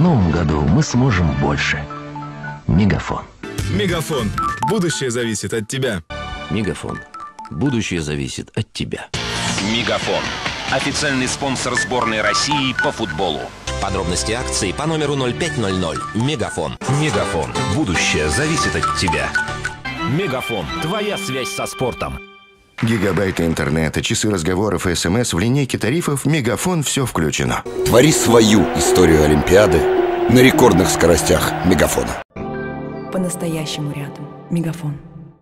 в новом году мы сможем больше. Мегафон. Мегафон. Будущее зависит от тебя. Мегафон. Будущее зависит от тебя. Мегафон. Официальный спонсор сборной России по футболу. Подробности акции по номеру 0500. Мегафон. Мегафон. Будущее зависит от тебя. Мегафон. Твоя связь со спортом. Гигабайты интернета, часы разговоров и смс в линейке тарифов «Мегафон» все включено. Твори свою историю Олимпиады на рекордных скоростях Мегафона. По-настоящему рядом. Мегафон.